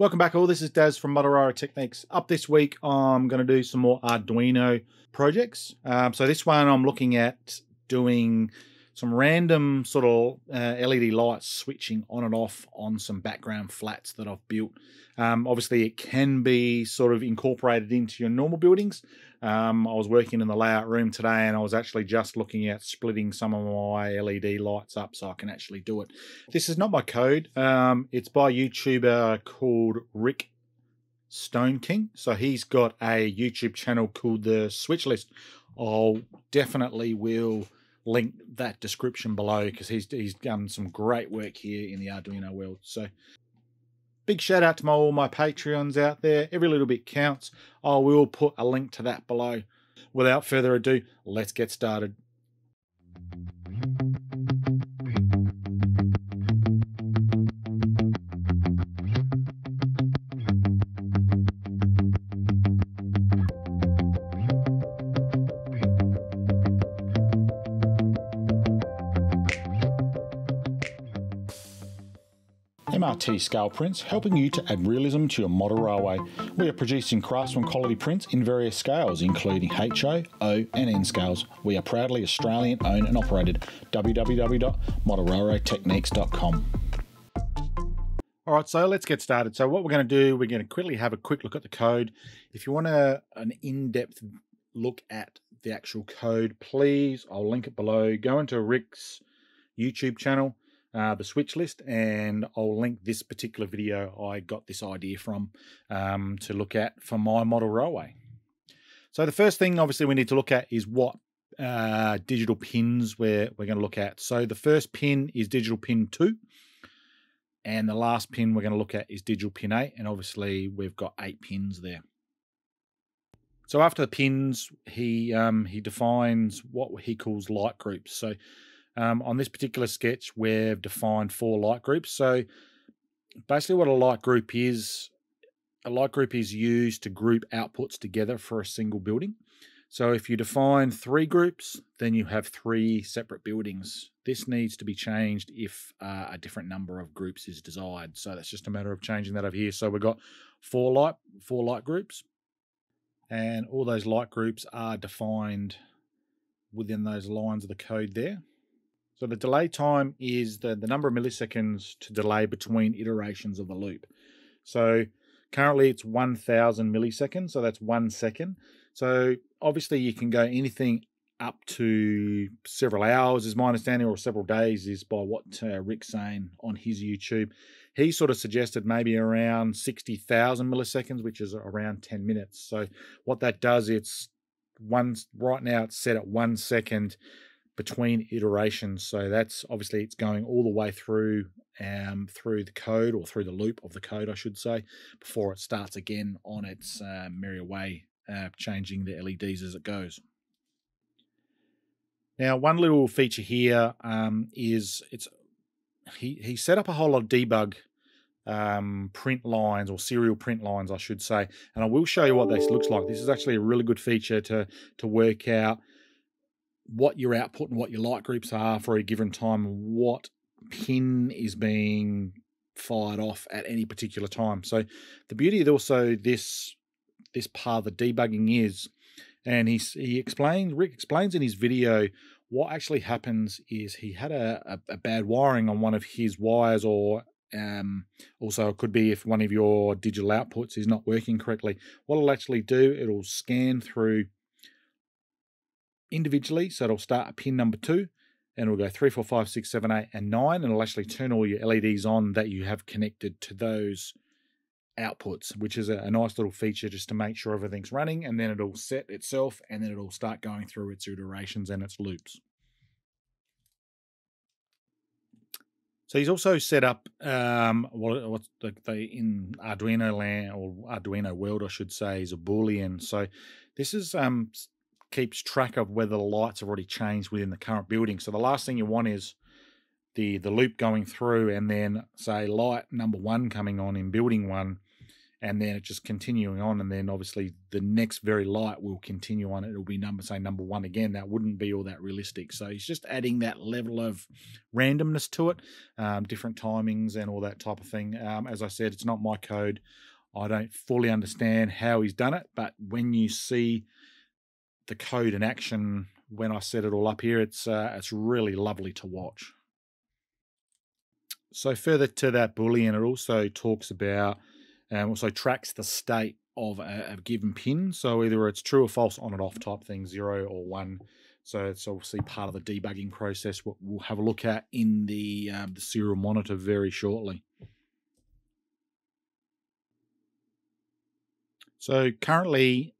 Welcome back all, this is Daz from Model Techniques. Up this week I'm going to do some more Arduino projects. Um, so this one I'm looking at doing some random sort of uh, LED lights switching on and off on some background flats that I've built. Um, obviously, it can be sort of incorporated into your normal buildings. Um, I was working in the layout room today and I was actually just looking at splitting some of my LED lights up so I can actually do it. This is not my code. Um, it's by a YouTuber called Rick Stone King. So he's got a YouTube channel called The Switch List. I'll definitely will link that description below because he's he's done some great work here in the Arduino world. So big shout out to my, all my Patreons out there. Every little bit counts. I will put a link to that below. Without further ado, let's get started. MRT scale prints, helping you to add realism to your model railway. We are producing craftsman quality prints in various scales, including HO, O, and N scales. We are proudly Australian owned and operated. www.modelrailroadtechniques.com. All right, so let's get started. So what we're going to do, we're going to quickly have a quick look at the code. If you want a, an in-depth look at the actual code, please, I'll link it below. Go into Rick's YouTube channel uh, the switch list and I'll link this particular video I got this idea from um, to look at for my model railway. So the first thing obviously we need to look at is what uh, digital pins we're, we're going to look at. So the first pin is digital pin 2 and the last pin we're going to look at is digital pin 8 and obviously we've got 8 pins there. So after the pins, he um, he defines what he calls light groups. So um, on this particular sketch, we've defined four light groups. So basically what a light group is, a light group is used to group outputs together for a single building. So if you define three groups, then you have three separate buildings. This needs to be changed if uh, a different number of groups is desired. So that's just a matter of changing that over here. So we've got four light, four light groups, and all those light groups are defined within those lines of the code there. So the delay time is the, the number of milliseconds to delay between iterations of the loop. So currently it's 1000 milliseconds, so that's one second. So obviously you can go anything up to several hours is my understanding or several days is by what uh, Rick's saying on his YouTube. He sort of suggested maybe around 60,000 milliseconds, which is around 10 minutes. So what that does, it's one right now it's set at one second between iterations. So that's obviously it's going all the way through um, through the code or through the loop of the code, I should say, before it starts again on its uh, merry way, uh, changing the LEDs as it goes. Now, one little feature here um, is it's he he set up a whole lot of debug um, print lines or serial print lines, I should say, and I will show you what this looks like. This is actually a really good feature to to work out what your output and what your light groups are for a given time, what pin is being fired off at any particular time. So the beauty of also this this part of the debugging is, and he he explains Rick explains in his video what actually happens is he had a, a, a bad wiring on one of his wires or um, also it could be if one of your digital outputs is not working correctly. What it'll actually do, it'll scan through individually. So it'll start at pin number two and it'll go three, four, five, six, seven, eight, and nine. And it'll actually turn all your LEDs on that you have connected to those outputs, which is a, a, nice little feature just to make sure everything's running. And then it'll set itself and then it'll start going through its iterations and its loops. So he's also set up um, what what the, the, in Arduino land or Arduino world, I should say, is a Boolean. So this is um, keeps track of whether the lights have already changed within the current building. So the last thing you want is the the loop going through and then say light number one coming on in building one and then it just continuing on, and then obviously the next very light will continue on. It'll be number say number one again. That wouldn't be all that realistic. So he's just adding that level of randomness to it, um, different timings and all that type of thing. Um, as I said, it's not my code. I don't fully understand how he's done it, but when you see the code in action when I set it all up here, it's uh, it's really lovely to watch. So further to that boolean, it also talks about um, also tracks the state of a, a, given pin. So either it's true or false on and off type thing, zero or one. So it's obviously part of the debugging process. What we'll have a look at in the um, the serial monitor very shortly. So currently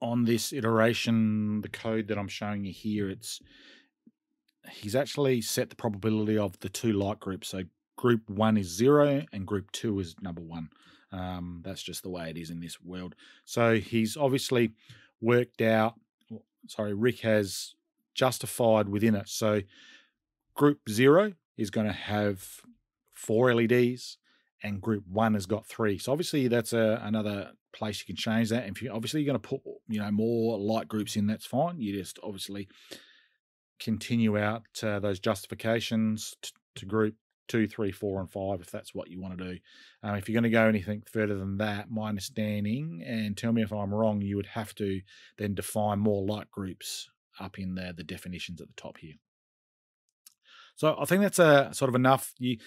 on this iteration, the code that I'm showing you here, it's he's actually set the probability of the two light groups. So group one is zero and group two is number one. Um, that's just the way it is in this world. So he's obviously worked out, sorry, Rick has justified within it. So group zero is going to have four LEDs and group one has got three. So obviously that's a, another place you can change that. And if you obviously you're going to put you know more light groups in, that's fine. You just obviously continue out uh, those justifications to, to group two, three, four, and five if that's what you want to do. Um, if you're going to go anything further than that, my understanding, and tell me if I'm wrong, you would have to then define more light groups up in the, the definitions at the top here. So I think that's a sort of enough. You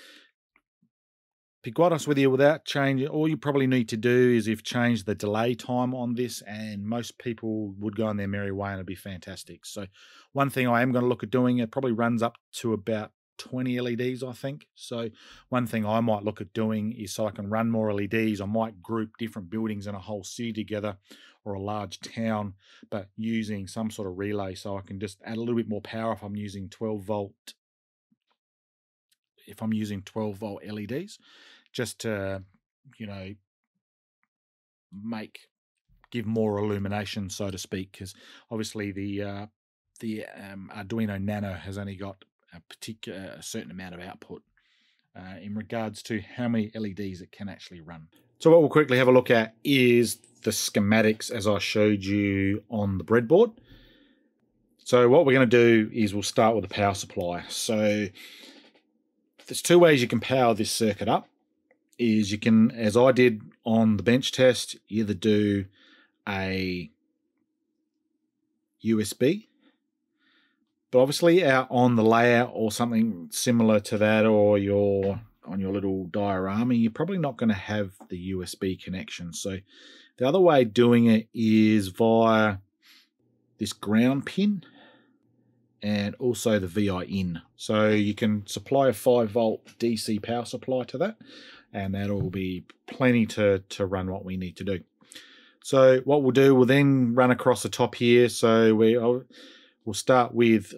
be quite honest with you, without changing, all you probably need to do is if change the delay time on this, and most people would go on their merry way and it'd be fantastic. So, one thing I am going to look at doing, it probably runs up to about 20 LEDs, I think. So, one thing I might look at doing is so I can run more LEDs, I might group different buildings in a whole city together or a large town, but using some sort of relay so I can just add a little bit more power if I'm using 12 volt. If I'm using 12 volt LEDs, just to, you know, make give more illumination, so to speak, because obviously the uh, the um, Arduino Nano has only got a particular a certain amount of output uh, in regards to how many LEDs it can actually run. So what we'll quickly have a look at is the schematics as I showed you on the breadboard. So what we're going to do is we'll start with the power supply. So there's two ways you can power this circuit up. Is you can, as I did on the bench test, either do a USB but obviously out on the layout or something similar to that or your on your little diorama, you're probably not going to have the USB connection. So the other way doing it is via this ground pin and also the VIN. So you can supply a 5 volt DC power supply to that and that'll be plenty to, to run what we need to do. So what we'll do, we'll then run across the top here. So we We'll start with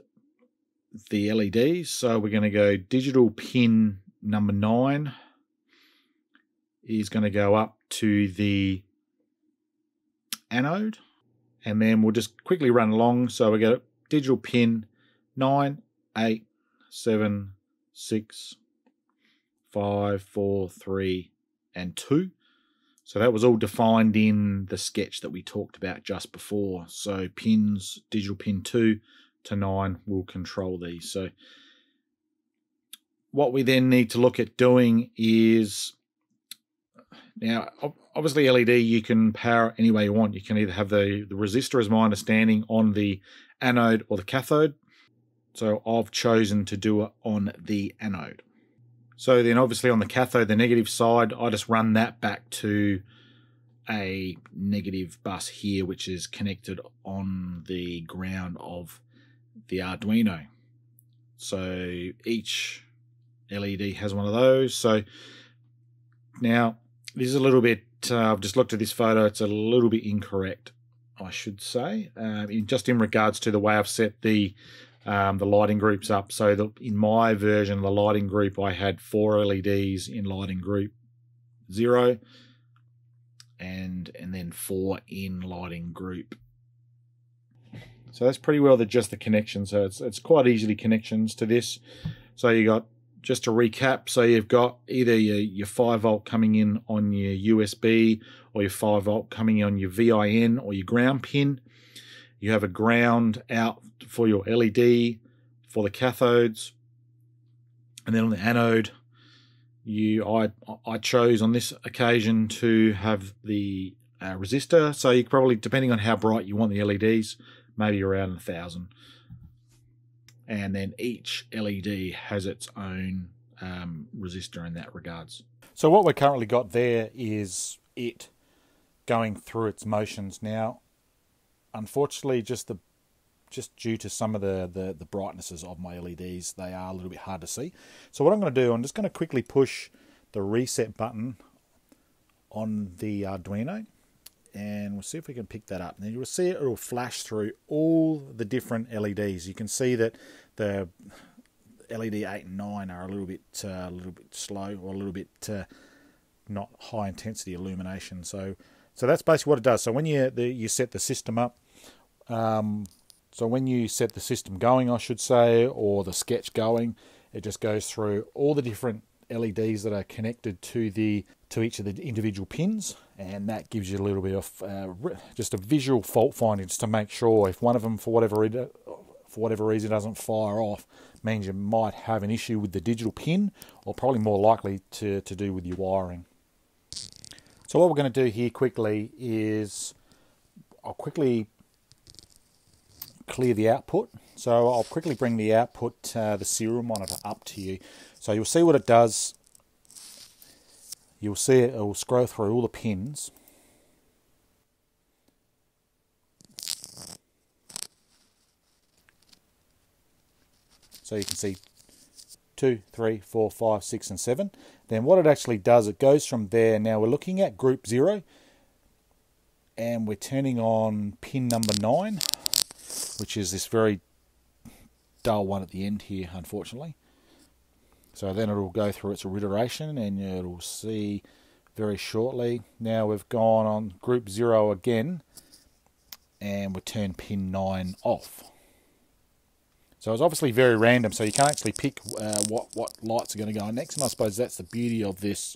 the LEDs. So we're going to go digital pin number nine is going to go up to the anode. And then we'll just quickly run along. So we got a digital pin nine, eight, seven, six, five, four, three, and 2. So that was all defined in the sketch that we talked about just before. So pins, digital pin 2 to 9 will control these. So what we then need to look at doing is now obviously LED you can power any way you want. You can either have the, the resistor as my understanding on the anode or the cathode. So I've chosen to do it on the anode. So then obviously on the cathode, the negative side, I just run that back to a negative bus here, which is connected on the ground of the Arduino. So each LED has one of those. So now this is a little bit, uh, I've just looked at this photo, it's a little bit incorrect, I should say, um, in, just in regards to the way I've set the um, the lighting groups up. So the, in my version, the lighting group, I had four LEDs in lighting group zero, and and then four in lighting group. So that's pretty well the just the connection. So it's it's quite easily connections to this. So you got just to recap, so you've got either your, your 5 volt coming in on your USB or your 5 volt coming in on your VIN or your ground pin. You have a ground out for your LED for the cathodes. And then on the anode, you I I chose on this occasion to have the uh, resistor. So you probably, depending on how bright you want the LEDs, maybe around a thousand and then each LED has its own um, resistor in that regards. So what we've currently got there is it going through its motions now. Unfortunately, just the just due to some of the, the, the brightnesses of my LEDs, they are a little bit hard to see. So what I'm going to do, I'm just going to quickly push the reset button on the Arduino and we'll see if we can pick that up. And you'll see it will flash through all the different LEDs. You can see that the LED 8 and 9 are a little bit uh, a little bit slow or a little bit uh, not high intensity illumination. So so that's basically what it does. So when you the, you set the system up, um, so when you set the system going, I should say, or the sketch going, it just goes through all the different LEDs that are connected to the to each of the individual pins, and that gives you a little bit of uh, just a visual fault finding just to make sure if one of them, for whatever for whatever reason doesn't fire off, means you might have an issue with the digital pin, or probably more likely to to do with your wiring. So what we're going to do here quickly is I'll quickly clear the output. So I'll quickly bring the output, uh, the serial monitor up to you. So you'll see what it does. You'll see it, it will scroll through all the pins. So you can see two, three, four, five, six, and seven. Then what it actually does, it goes from there. Now we're looking at group zero, and we're turning on pin number nine, which is this very dull one at the end here, unfortunately. So then it'll go through its iteration and it'll see very shortly. Now we've gone on group 0 again and we turn pin 9 off. So it's obviously very random, so you can't actually pick uh, what, what lights are going to go on next. And I suppose that's the beauty of this,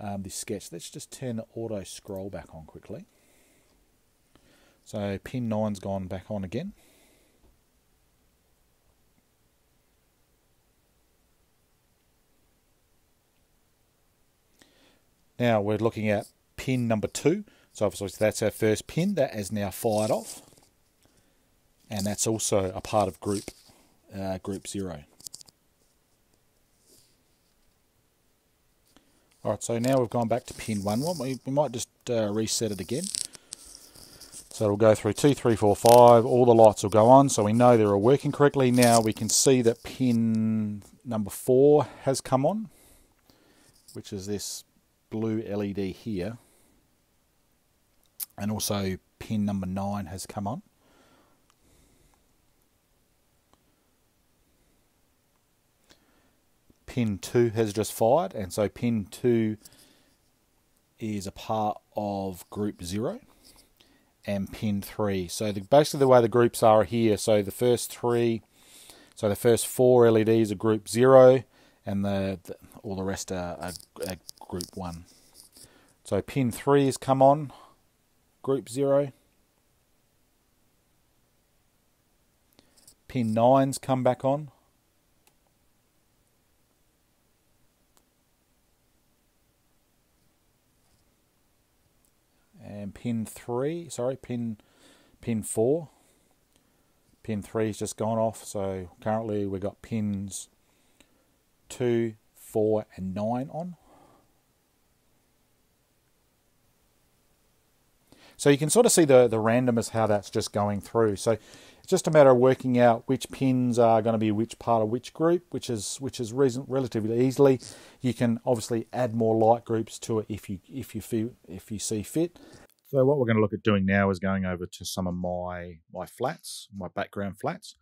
um, this sketch. Let's just turn the auto scroll back on quickly. So pin 9's gone back on again. Now we're looking at pin number two. So obviously that's our first pin that is now fired off. And that's also a part of group uh, group zero. Alright, so now we've gone back to pin 1. We, we might just uh, reset it again. So it'll go through 2, 3, 4, 5. All the lights will go on, so we know they're all working correctly. Now we can see that pin number 4 has come on, which is this blue LED here. And also pin number 9 has come on. Pin 2 has just fired, and so pin 2 is a part of group 0 and pin 3. So the, basically the way the groups are here, so the first three, so the first four LEDs are group 0 and the, the all the rest are, are, are group 1. So pin 3 has come on, group 0. Pin nine's come back on. And pin 3, sorry, pin pin 4. Pin 3's just gone off, so currently we've got pins 2, 4 and 9 on. So you can sort of see the, the randomness how that's just going through. So it's just a matter of working out which pins are going to be which part of which group, which is which is reason, relatively easily. You can obviously add more light groups to it if you if you feel if you see fit. So what we're going to look at doing now is going over to some of my my flats, my background flats.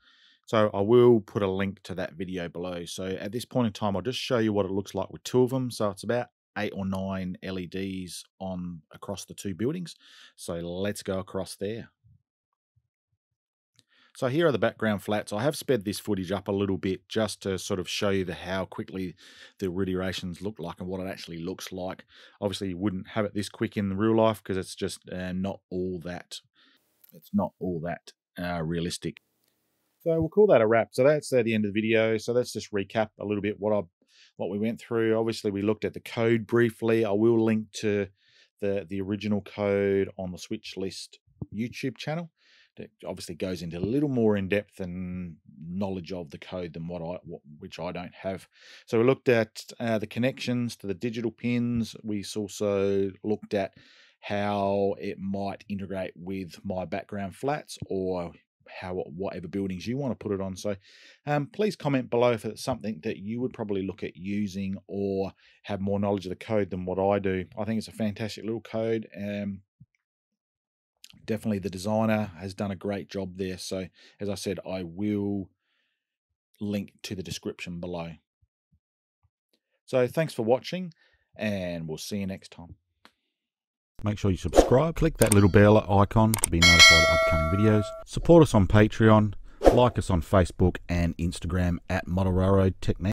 So I will put a link to that video below. So at this point in time, I'll just show you what it looks like with two of them. So it's about eight or nine LEDs on across the two buildings. So let's go across there. So here are the background flats. I have sped this footage up a little bit just to sort of show you the how quickly the iterations look like and what it actually looks like. Obviously you wouldn't have it this quick in real life because it's just uh, not all that, it's not all that uh, realistic. So we'll call that a wrap. So that's at the end of the video. So let's just recap a little bit what I what we went through. Obviously, we looked at the code briefly. I will link to the the original code on the Switch List YouTube channel. That obviously goes into a little more in depth and knowledge of the code than what I what, which I don't have. So we looked at uh, the connections to the digital pins. We also looked at how it might integrate with my background flats or how whatever buildings you want to put it on. So um, please comment below if it's something that you would probably look at using or have more knowledge of the code than what I do. I think it's a fantastic little code. Um, definitely the designer has done a great job there. So as I said, I will link to the description below. So thanks for watching and we'll see you next time. Make sure you subscribe, click that little bell icon to be notified of upcoming videos. Support us on Patreon, like us on Facebook and Instagram at Model Railroad Technique.